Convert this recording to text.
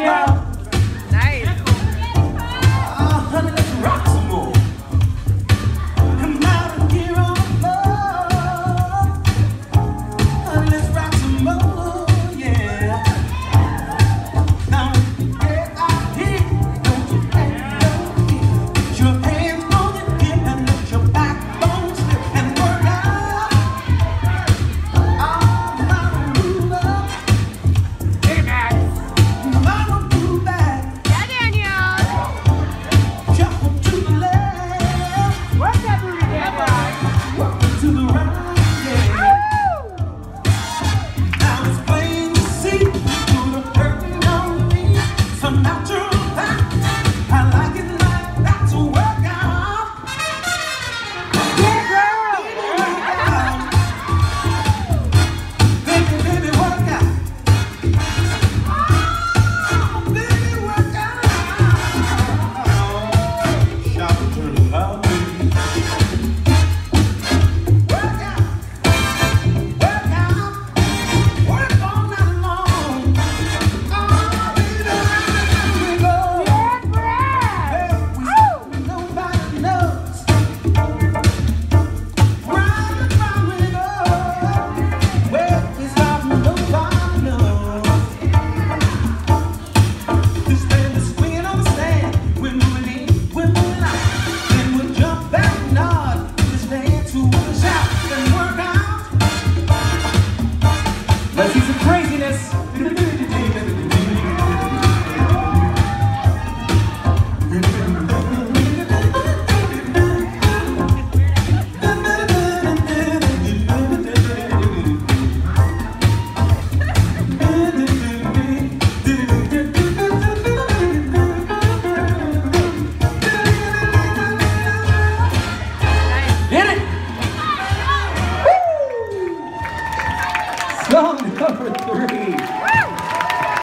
Yeah. number three.